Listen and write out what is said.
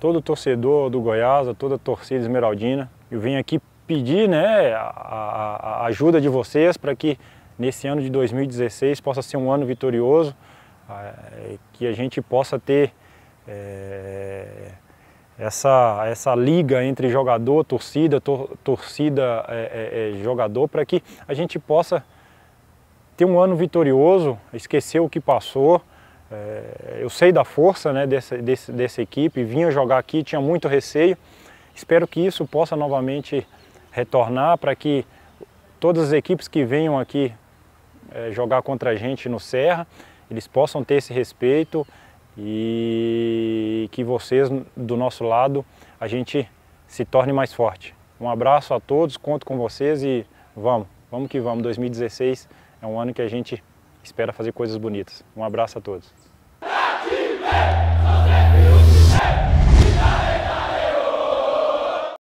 todo torcedor do Goiás, a toda a torcida esmeraldina. Eu venho aqui pedir né, a, a, ajuda de vocês para que nesse ano de 2016 possa ser um ano vitorioso, é, que a gente possa ter é, essa, essa liga entre jogador, torcida, tor, torcida, é, é jogador, para que a gente possa ter um ano vitorioso, esquecer o que passou. É, eu sei da força né, dessa, desse, dessa equipe, vinha jogar aqui, tinha muito receio. Espero que isso possa novamente retornar para que todas as equipes que venham aqui é, jogar contra a gente no Serra, eles possam ter esse respeito e que vocês do nosso lado a gente se torne mais forte. Um abraço a todos, conto com vocês e vamos, vamos que vamos. 2016 é um ano que a gente espera fazer coisas bonitas. Um abraço a todos.